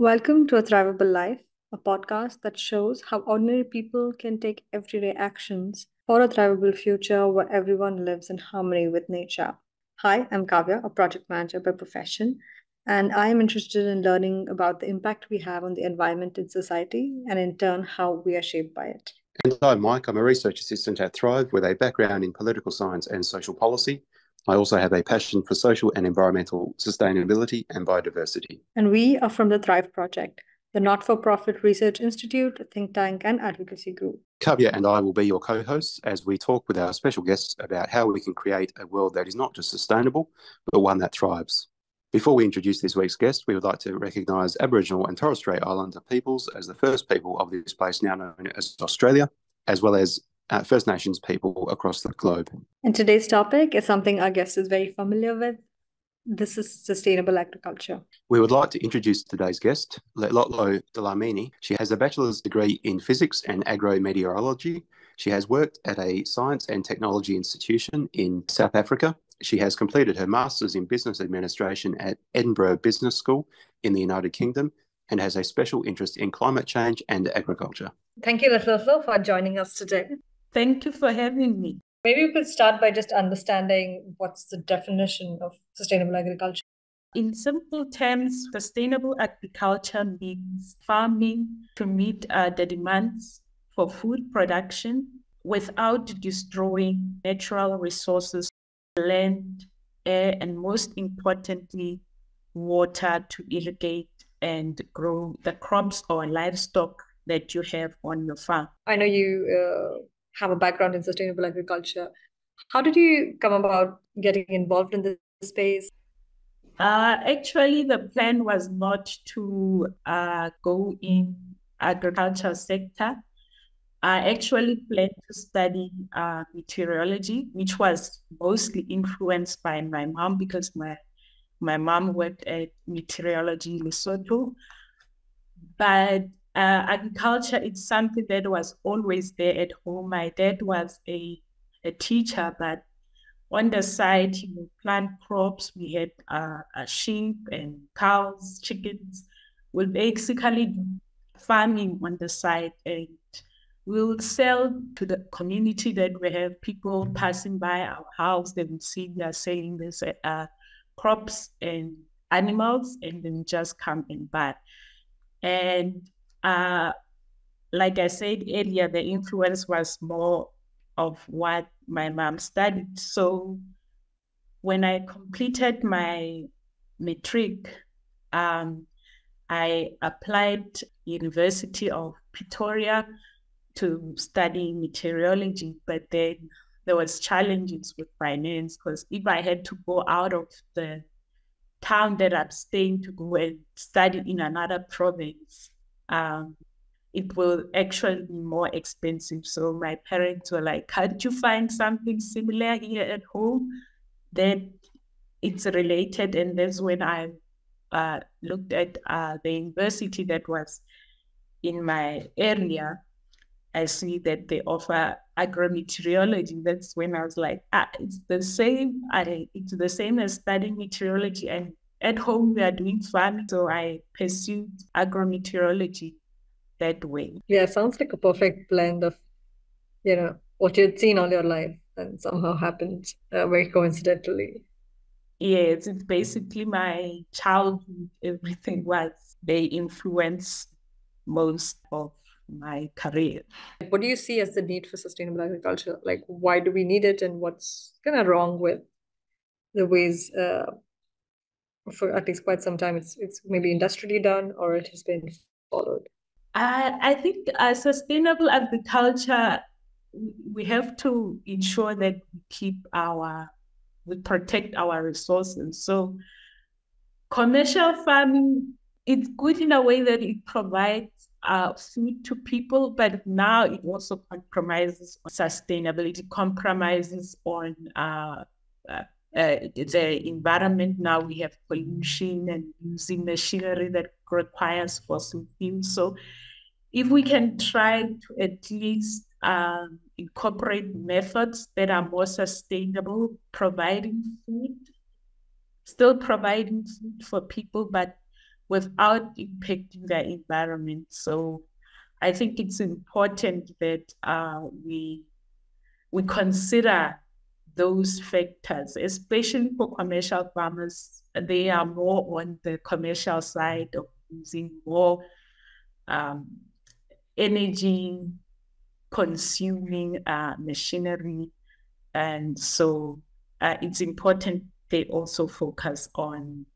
Welcome to A Thrivable Life, a podcast that shows how ordinary people can take everyday actions for a thrivable future where everyone lives in harmony with nature. Hi, I'm Kavya, a project manager by profession, and I am interested in learning about the impact we have on the environment and society, and in turn, how we are shaped by it. And I'm Mike. I'm a research assistant at Thrive with a background in political science and social policy. I also have a passion for social and environmental sustainability and biodiversity. And we are from the Thrive Project, the not for profit research institute, think tank, and advocacy group. Kavya and I will be your co hosts as we talk with our special guests about how we can create a world that is not just sustainable, but one that thrives. Before we introduce this week's guest, we would like to recognise Aboriginal and Torres Strait Islander peoples as the first people of this place now known as Australia, as well as uh, First Nations people across the globe. And today's topic is something our guest is very familiar with. This is sustainable agriculture. We would like to introduce today's guest, Lotlo Dlamini. She has a bachelor's degree in physics and agrometeorology. She has worked at a science and technology institution in South Africa she has completed her Masters in Business Administration at Edinburgh Business School in the United Kingdom and has a special interest in climate change and agriculture. Thank you, Lotlo, for joining us today. Thank you for having me. Maybe we could start by just understanding what's the definition of sustainable agriculture. In simple terms, sustainable agriculture means farming to meet uh, the demands for food production without destroying natural resources land, air, and most importantly, water to irrigate and grow the crops or livestock that you have on your farm. I know you uh, have a background in sustainable agriculture. How did you come about getting involved in this space? Uh, actually, the plan was not to uh, go in agriculture sector. I actually planned to study uh, meteorology, which was mostly influenced by my mom because my my mom worked at meteorology in Lesotho. But uh, agriculture is something that was always there at home. My dad was a, a teacher, but on the side, he would plant crops. We had uh, a sheep and cows, chickens. We basically farming on the side and we'll sell to the community that we have people passing by our house they will see we are selling this uh, crops and animals and then just come and buy and uh, like i said earlier the influence was more of what my mom studied. So when i completed my matric um, i applied university of pretoria to study meteorology, but then there was challenges with finance because if I had to go out of the town that I'm staying to go and study in another province, um, it will actually be more expensive. So my parents were like, can't you find something similar here at home that it's related? And that's when I uh, looked at uh, the university that was in my area I see that they offer agrometeorology. That's when I was like, ah, it's the same. I it's the same as studying meteorology. And at home we are doing farming, so I pursued agrometeorology that way. Yeah, sounds like a perfect blend of, you know, what you'd seen all your life and somehow happened uh, very coincidentally. Yes, it's basically my childhood. Everything was they influence most of my career. What do you see as the need for sustainable agriculture? Like, why do we need it, and what's kind of wrong with the ways? Uh, for at least quite some time, it's it's maybe industrially done, or it has been followed. I I think a sustainable agriculture, we have to ensure that we keep our we protect our resources. So, commercial farming it's good in a way that it provides uh, food to people, but now it also compromises on sustainability, compromises on uh, uh, uh, the environment. Now we have pollution and using machinery that requires fossil fuels. So if we can try to at least um, incorporate methods that are more sustainable, providing food, still providing food for people, but without impacting the environment. So I think it's important that uh, we we consider those factors, especially for commercial farmers. They are more on the commercial side of using more um, energy consuming uh, machinery. And so uh, it's important they also focus on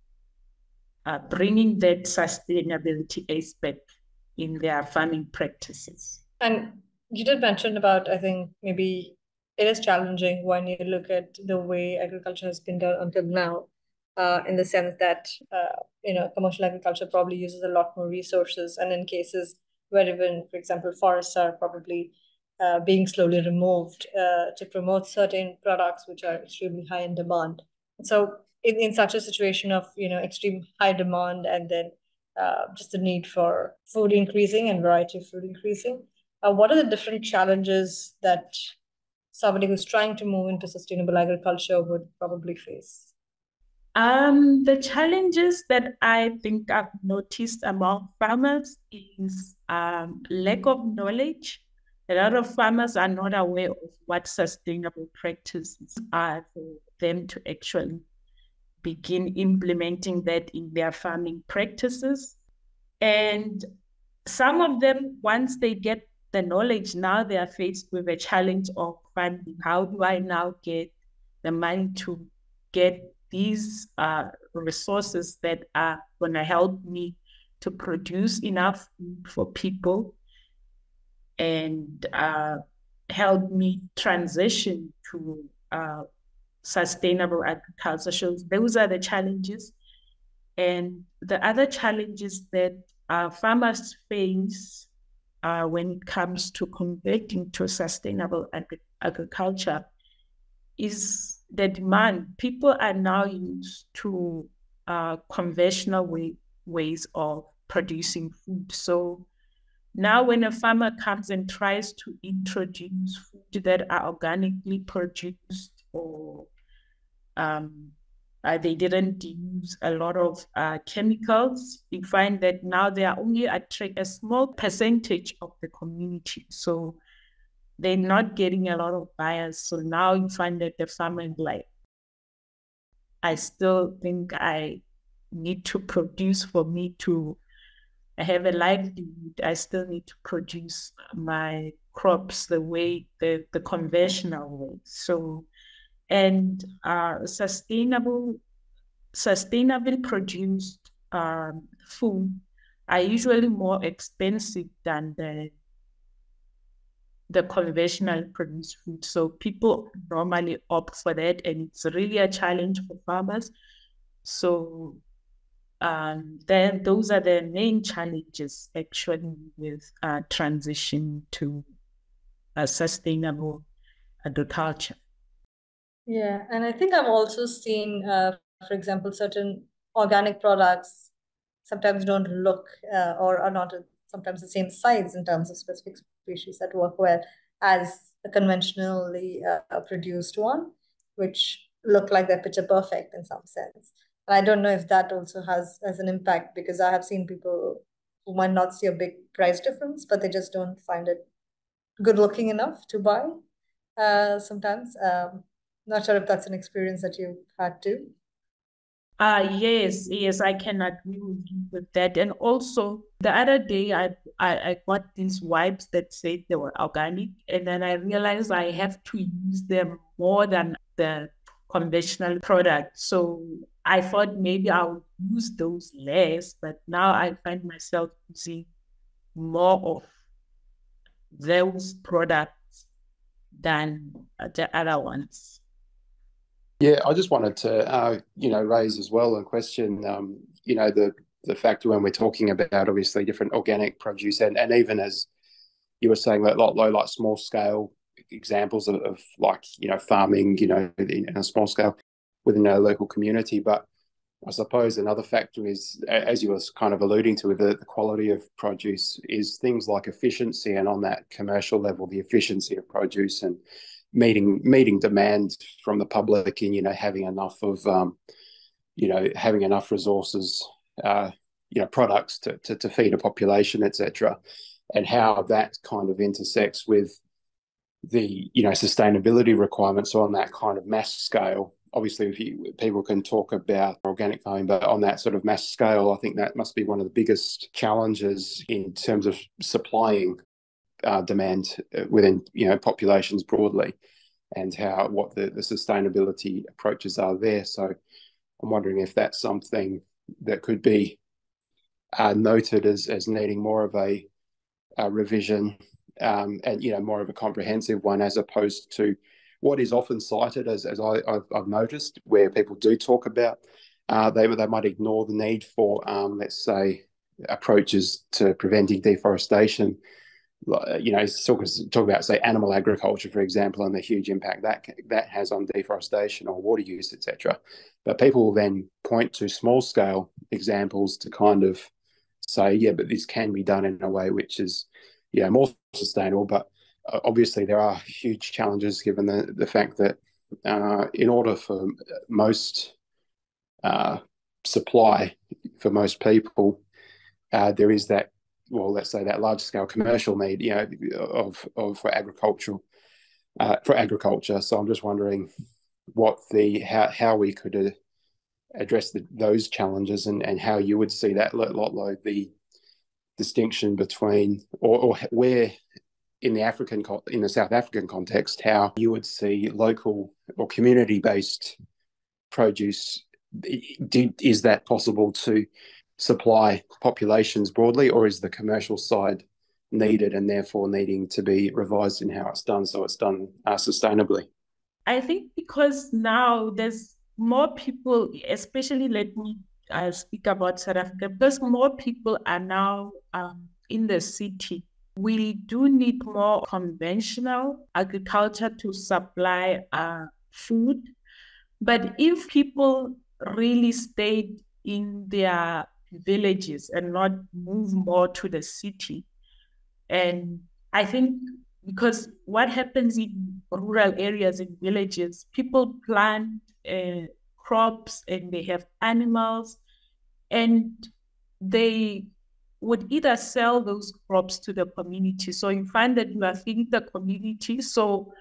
uh, bringing that sustainability aspect in their farming practices. And you did mention about, I think, maybe it is challenging when you look at the way agriculture has been done until now, uh, in the sense that, uh, you know, commercial agriculture probably uses a lot more resources. And in cases where even, for example, forests are probably uh, being slowly removed uh, to promote certain products which are extremely high in demand. So in, in such a situation of you know extreme high demand and then uh, just the need for food increasing and variety of food increasing, uh, what are the different challenges that somebody who's trying to move into sustainable agriculture would probably face? Um, the challenges that I think I've noticed among farmers is um, lack of knowledge. A lot of farmers are not aware of what sustainable practices are for them to actually begin implementing that in their farming practices. And some of them, once they get the knowledge, now they are faced with a challenge of funding. How do I now get the money to get these uh, resources that are going to help me to produce enough food for people and uh, help me transition to uh, sustainable agriculture. So those are the challenges. And the other challenges that uh, farmers face uh, when it comes to converting to sustainable ag- agriculture is the demand. People are now used to uh, conventional way, ways of producing food. So now when a farmer comes and tries to introduce food that are organically produced or um, uh, they didn't use a lot of uh, chemicals. You find that now they are only attract a small percentage of the community. So they're not getting a lot of buyers. So now you find that the farmer like, I still think I need to produce for me to have a livelihood. I still need to produce my crops the way the, the conventional way. So and uh, sustainable, sustainably produced um, food are usually more expensive than the the conventional produced food. So people normally opt for that, and it's really a challenge for farmers. So um, then those are the main challenges actually with uh, transition to a sustainable agriculture. Yeah, and I think I've also seen, uh, for example, certain organic products sometimes don't look uh, or are not sometimes the same size in terms of specific species that work well as a conventionally uh, produced one, which look like they're picture perfect in some sense. And I don't know if that also has has an impact because I have seen people who might not see a big price difference, but they just don't find it good looking enough to buy. Uh, sometimes. Um, not sure if that's an experience that you've had too. Uh yes, yes, I can agree with with that. And also the other day I, I, I got these wipes that said they were organic and then I realized I have to use them more than the conventional product. So I thought maybe I would use those less, but now I find myself using more of those products than the other ones. Yeah, I just wanted to, uh, you know, raise as well a question. Um, you know, the the fact when we're talking about obviously different organic produce and, and even as you were saying, like low, like small scale examples of, of, like you know farming, you know, in, a small scale within a local community. But I suppose another factor is, as you were kind of alluding to, with the, the quality of produce, is things like efficiency, and on that commercial level, the efficiency of produce and meeting meeting demand from the public and you know having enough of um, you know having enough resources uh, you know products to, to, to feed a population, etc., and how that kind of intersects with the you know sustainability requirements on that kind of mass scale. Obviously, if you, people can talk about organic farming, but on that sort of mass scale, I think that must be one of the biggest challenges in terms of supplying uh, demand uh, within you know populations broadly, and how what the, the sustainability approaches are there. So, I'm wondering if that's something that could be uh, noted as as needing more of a, a revision um, and you know more of a comprehensive one as opposed to what is often cited as, as I, have noticed where people do talk about uh, they, they might ignore the need for um, let's say approaches to preventing deforestation you know talk, talk about say animal agriculture for example and the huge impact that that has on deforestation or water use etc but people will then point to small scale examples to kind of say yeah but this can be done in a way which is yeah, more sustainable. But uh, obviously, there are huge challenges given the, the fact that uh, in order for most uh, supply for most people, uh, there is that well, let's say that large scale commercial need, you know, of of for agricultural uh, for agriculture. So I'm just wondering what the how how we could uh, address the, those challenges and and how you would see that lot like the distinction between or, or where in the African in the South African context, how you would see local or community based produce. is that possible to supply populations broadly, or is the commercial side needed and therefore needing to be revised in how it's done so it's done uh, sustainably? I think because now there's more people, especially let me I'll speak about South Africa because more people are now um, in the city. We do need more conventional agriculture to supply uh, food. But if people really stayed in their villages and not move more to the city, and I think because what happens in rural areas in villages, people plant uh, crops and they have animals and they would either sell those crops to the community. So you find that you are feeding the community. So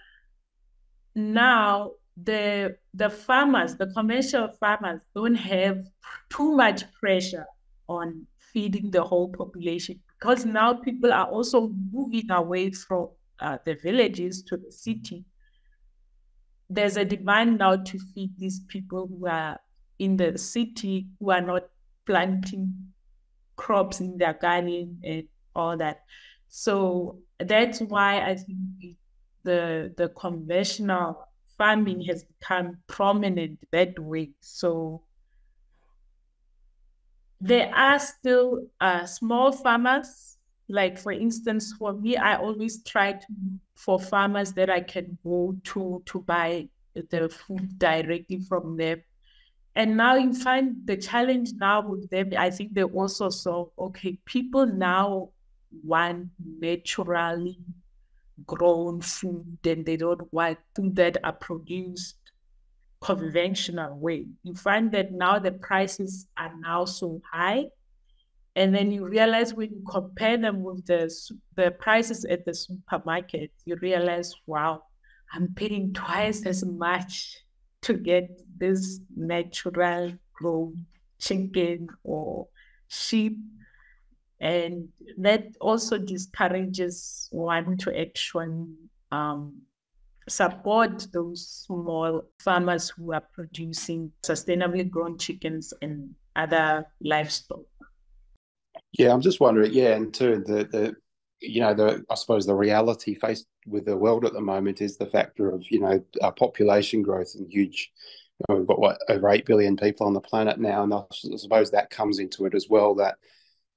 now the the farmers, the commercial farmers, don't have too much pressure on feeding the whole population because now people are also moving away from uh, the villages to the city there's a demand now to feed these people who are in the city who are not planting crops in their garden and all that. So that's why I think the the conventional farming has become prominent that way. So there are still uh, small farmers like for instance for me i always try to for farmers that i can go to to buy the food directly from them. And now you find the challenge now with them i think they also saw okay people now want naturally grown food and they don't want food that are produced conventional way you find that now the prices are now so high and then you realize when you compare them with the the prices at the supermarket, you realize, wow, I'm paying twice as much to get this natural grown chicken or sheep. And that also discourages one to actually um, support those small farmers who are producing sustainably grown chickens and other livestock. Yeah, I'm just wondering. Yeah, and too the the you know the I suppose the reality faced with the world at the moment is the factor of you know population growth and huge. You know, we've got what over eight billion people on the planet now, and I suppose that comes into it as well. That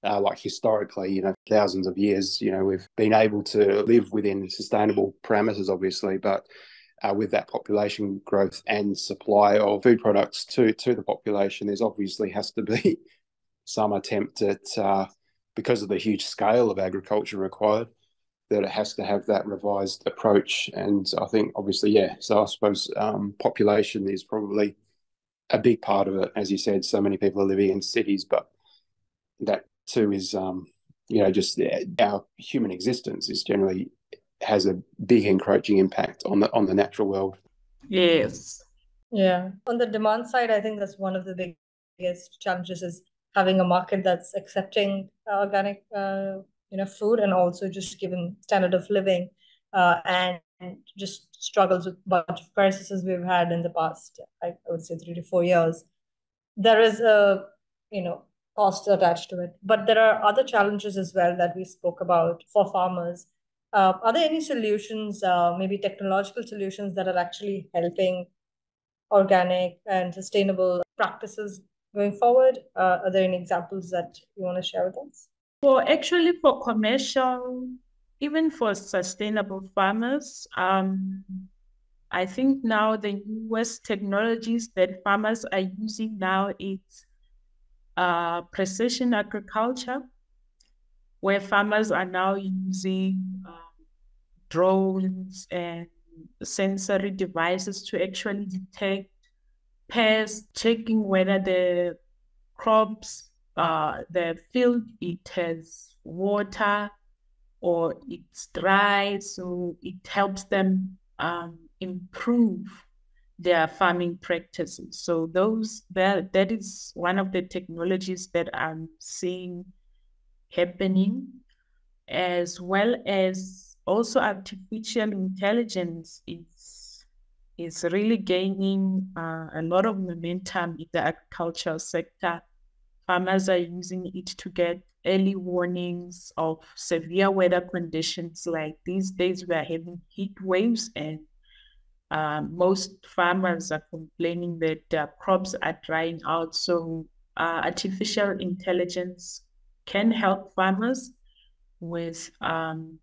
uh, like historically, you know, thousands of years, you know, we've been able to live within sustainable parameters, obviously, but uh, with that population growth and supply of food products to to the population, there's obviously has to be some attempt at, uh, because of the huge scale of agriculture required, that it has to have that revised approach. And I think, obviously, yeah, so I suppose um, population is probably a big part of it. As you said, so many people are living in cities, but that too is um, you know just our human existence is generally has a big encroaching impact on the on the natural world. Yes. Yeah. On the demand side, I think that's one of the biggest challenges is having a market that's accepting organic uh, you know food and also just given standard of living uh, and just struggles with a bunch of crises we've had in the past I, I would say three to four years there is a you know cost attached to it. But there are other challenges as well that we spoke about for farmers. Uh, are there any solutions uh, maybe technological solutions that are actually helping organic and sustainable practices going forward? Uh, are there any examples that you want to share with us? For actually for commercial, even for sustainable farmers, um, I think now the newest technologies that farmers are using now is uh, precision agriculture, where farmers are now using um, drones and sensory devices to actually detect pests, checking whether the crops uh, the field it has water or it's dry, so it helps them um, improve their farming practices. So those that that is one of the technologies that I'm seeing happening, as well as also artificial intelligence is is really gaining uh, a lot of momentum in the agricultural sector farmers are using it to get early warnings of severe weather conditions. Like these days, we are having heat waves, and uh, most farmers are complaining that their crops are drying out. So, uh, artificial intelligence can help farmers with um,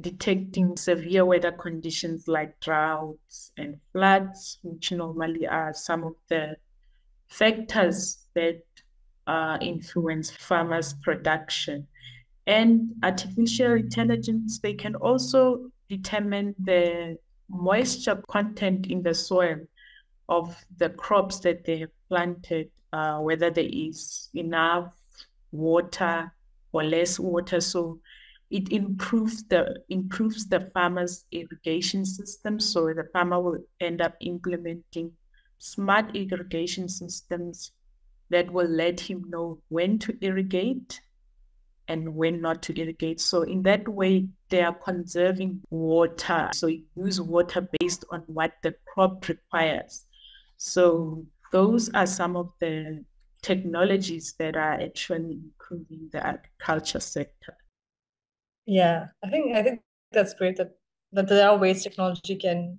detecting severe weather conditions like droughts and floods, which normally are some of the factors that uh, influence farmers' production. And artificial intelligence, they can also determine the moisture content in the soil of the crops that they have planted, uh, whether there is enough water or less water. So it improves the improves the farmer's irrigation system. So the farmer will end up implementing smart irrigation systems that will let him know when to irrigate and when not to irrigate. So in that way, they are conserving water. So use water based on what the crop requires. So those are some of the technologies that are actually improving the agriculture sector. Yeah, I think I think that's great that that there are ways technology can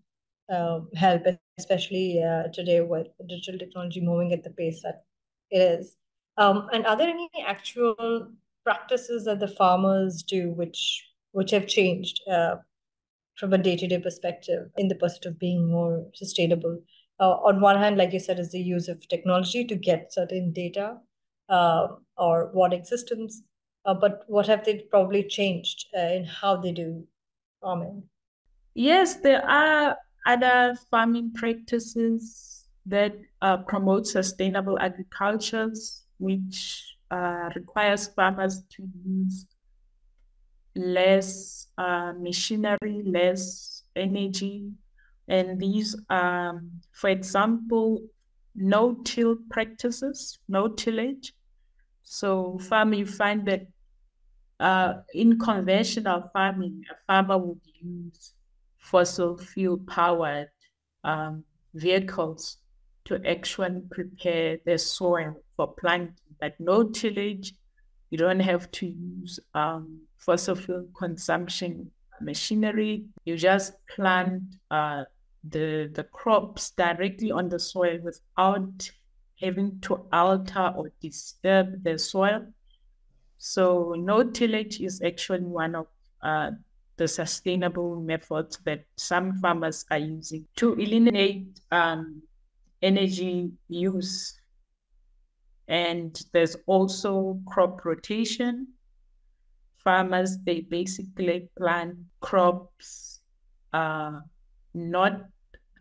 uh, help, especially uh, today with digital technology moving at the pace that it is. Um, and are there any actual practices that the farmers do which which have changed uh, from a day-to-day perspective in the pursuit of being more sustainable? Uh, on one hand, like you said, is the use of technology to get certain data uh, or warning systems. Uh, but what have they probably changed uh, in how they do farming? Yes, there are other farming practices that uh, promotes sustainable agriculture, which requires farmers to use less uh, machinery, less energy. And these, um, for example, no-till practices, no tillage. So farming, you find that uh, in conventional farming, a farmer would use fossil fuel powered um, vehicles to actually prepare the soil for planting. But no tillage, you don't have to use um, fossil fuel consumption machinery. You just plant uh, the the crops directly on the soil without having to alter or disturb the soil. So no tillage is actually one of uh, the sustainable methods that some farmers are using to eliminate um, energy use. And there's also crop rotation. Farmers, they basically plant crops uh, not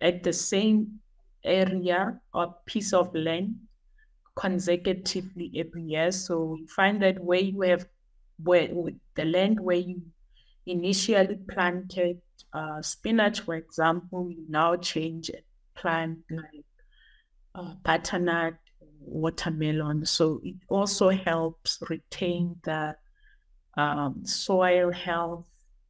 at the same area or piece of land consecutively every year. So you find that where you have where the land where you initially planted uh, spinach, for example, you now change it, plant like uh, butternut, watermelon. So it also helps retain the um, soil health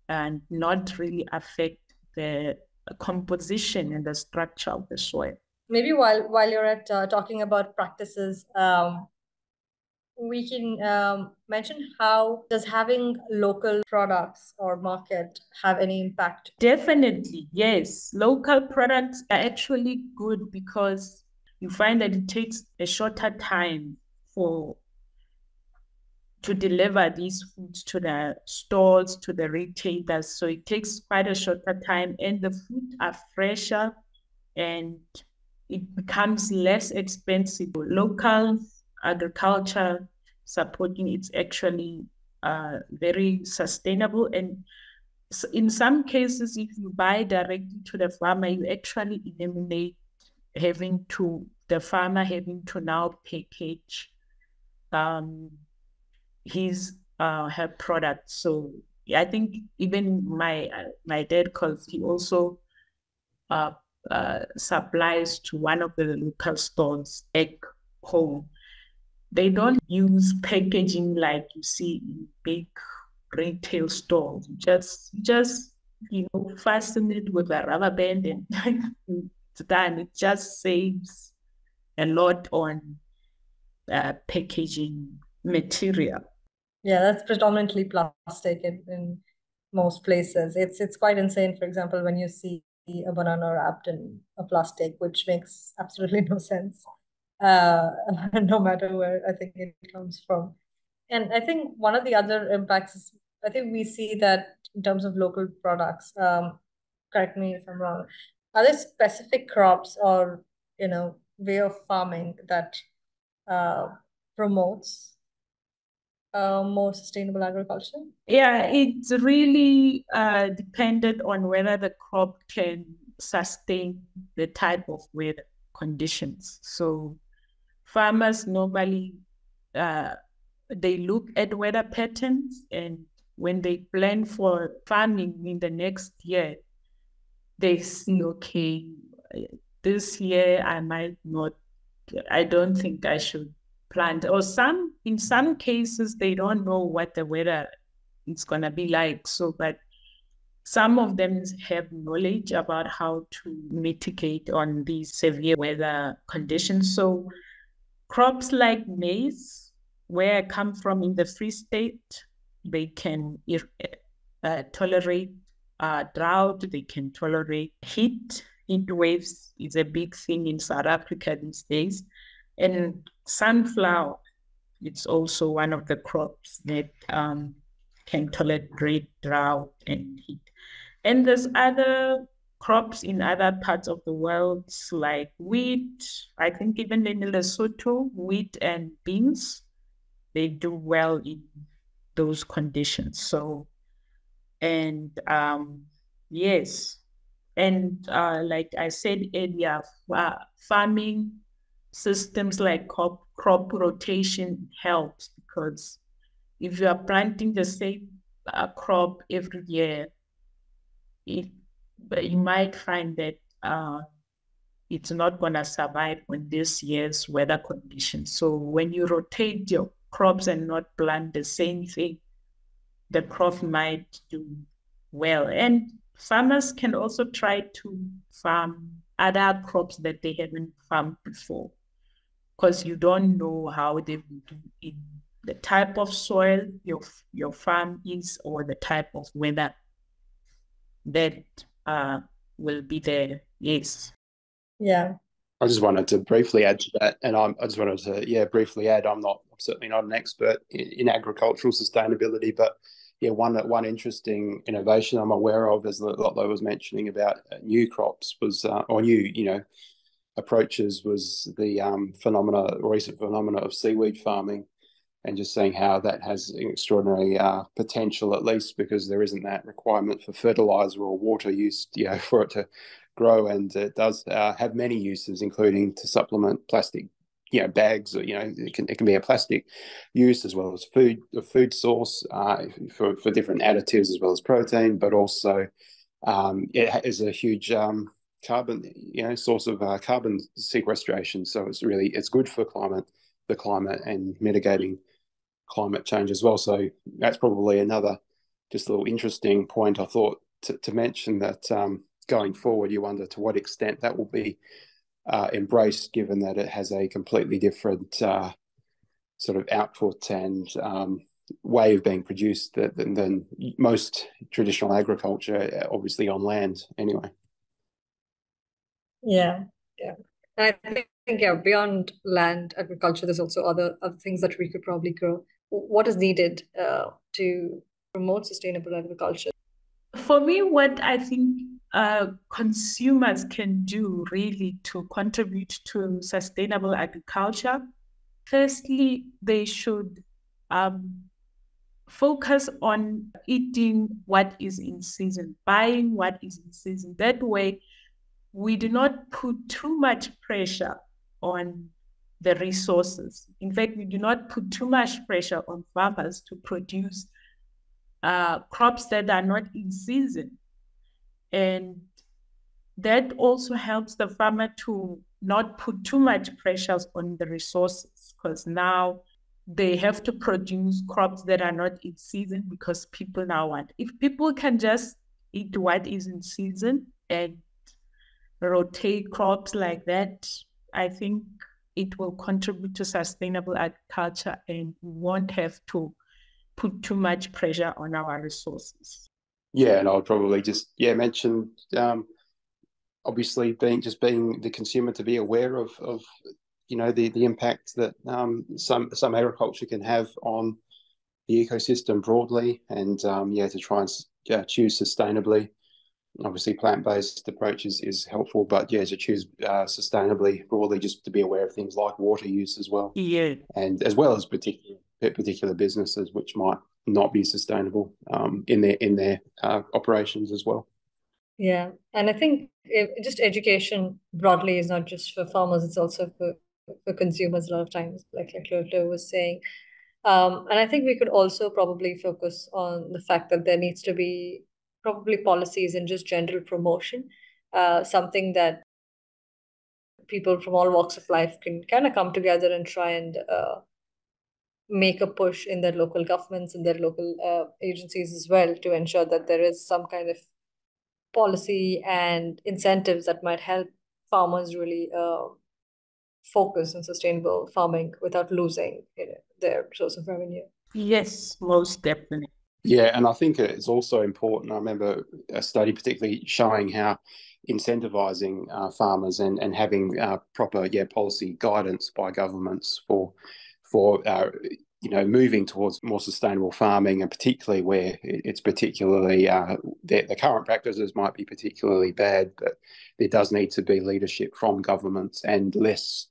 and not really affect the composition and the structure of the soil. Maybe while while you're at uh, talking about practices, um, we can um, mention how does having local products or market have any impact? Definitely, yes. Local products are actually good because you find that it takes a shorter time for to deliver these foods to the stores, to the retailers. So it takes quite a shorter time, and the food are fresher and it becomes less expensive. Local agriculture supporting it's actually uh, very sustainable and in some cases if you buy directly to the farmer you actually eliminate having to the farmer having to now package um, his uh, her product. So I think even my my dad, because he also uh, uh, supplies to one of the local stores, egg home. They don't use packaging like you see in big retail stores. Just just you know fasten it with a rubber band and done. It just saves a lot on uh, packaging material. Yeah, that's predominantly plastic in, in most places. It's it's quite insane. For example, when you see a banana wrapped in a plastic, which makes absolutely no sense, uh, no matter where I think it comes from. And I think one of the other impacts is I think we see that in terms of local products. Um, correct me if I'm wrong. Are there specific crops or you know way of farming that uh, promotes uh, more sustainable agriculture? Yeah, it's really uh, dependent on whether the crop can sustain the type of weather conditions. So farmers normally uh, they look at weather patterns and when they plan for farming in the next year, they see, okay, this year I might not, I don't think I should plant or some in some cases they don't know what the weather is going to be like. So but some of them have knowledge about how to mitigate on these severe weather conditions. So crops like maize where i come from in the free state they can uh, tolerate uh, drought they can tolerate heat heat waves is a big thing in south africa these days and sunflower, it's also one of the crops that um, can tolerate drought and heat. And there's other crops in other parts of the world like wheat. I think even in Lesotho, wheat and beans, they do well in those conditions. So, and um, yes, and uh, like I said earlier, farming systems like crop, crop rotation helps because if you are planting the same uh, crop every year, it, you might find that uh, it's not going to survive on this year's weather conditions. So when you rotate your crops and not plant the same thing, the crop might do well. And farmers can also try to farm other crops that they haven't farmed before because you don't know how they will do in the type of soil your your farm is or the type of weather that uh, will be there. Yes. Yeah. I just wanted to briefly add to that, and I'm, I just wanted to, yeah, briefly add. I'm not, I'm certainly not an expert in, in agricultural sustainability, but yeah, one one interesting innovation I'm aware of, as Lotlo was mentioning about uh, new crops, was uh, or new, you know, approaches was the um, phenomena, recent phenomena of seaweed farming, and just seeing how that has extraordinary uh, potential, at least because there isn't that requirement for fertilizer or water use, you know, for it to grow, and it does uh, have many uses, including to supplement plastic you know bags you know it can, it can be a plastic use as well as food a food source uh, for, for different additives as well as protein but also um, it is a huge um, carbon you know source of uh, carbon sequestration. So it's really it's good for climate the climate and mitigating climate change as well. So that's probably another just a little interesting point i thought to, to mention that um, going forward you wonder to what extent that will be uh, embraced, given that it has a completely different uh, sort of output and um, way of being produced than, than, most traditional agriculture, obviously on land anyway. Yeah, yeah. I think, yeah, beyond land agriculture, there's also other other things that we could probably grow. What is needed uh, to promote sustainable agriculture? For me, what I think uh, consumers can do really to contribute to sustainable agriculture. Firstly, they should um, focus on eating what is in season, buying what is in season. That way, we do not put too much pressure on the resources. In fact, we do not put too much pressure on farmers to produce uh, crops that are not in season. And that also helps the farmer to not put too much pressures on the resources because now they have to produce crops that are not in season because people now want. If people can just eat what is in season and rotate crops like that, I think it will contribute to sustainable agriculture and won't have to put too much pressure on our resources. Yeah, and I would probably just yeah mention um, obviously being just being the consumer to be aware of of you know the the impact that um, some some agriculture can have on the ecosystem broadly, and um, yeah to try and yeah, choose sustainably. Obviously, plant based approaches is helpful, but yeah, to choose uh, sustainably broadly, just to be aware of things like water use as well. Yeah, and as well as particular particular businesses which might not be sustainable um, in their in their uh, operations as well. Yeah, and I think just education broadly is not just for farmers; it's also for for consumers. A lot of times, like like Lolo was saying, um, and I think we could also probably focus on the fact that there needs to be probably policies and just general promotion, uh, something that people from all walks of life can kind of come together and try and uh, make a push in their local governments and their local uh, agencies as well to ensure that there is some kind of policy and incentives that might help farmers really uh, focus on sustainable farming without losing you know, their source of revenue. Yes, most definitely. Yeah, and I think it's also important. I remember a study particularly showing how incentivizing uh, farmers and, and having uh, proper yeah policy guidance by governments for for uh, you know moving towards more sustainable farming, and particularly where it's particularly uh, the, the, current practices might be particularly bad, but there does need to be leadership from governments and less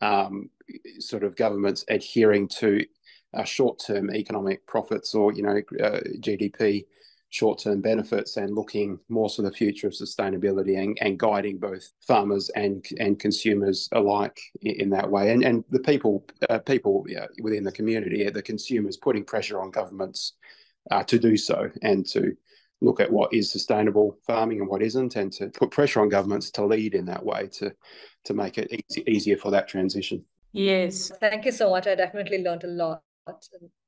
um, sort of governments adhering to uh, short-term economic profits or you know uh, GDP short-term benefits and looking more to the future of sustainability and, and guiding both farmers and and consumers alike in, in that way. And and the people uh, people within the community the consumers putting pressure on governments uh, to do so and to look at what is sustainable farming and what isn't and to put pressure on governments to lead in that way to to make it easy, easier for that transition. Yes. Thank you so much. I definitely learned a lot.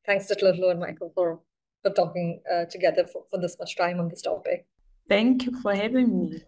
Thanks to Lolo and Michael for for talking uh, together for, for this much time on this topic. Thank you for having me.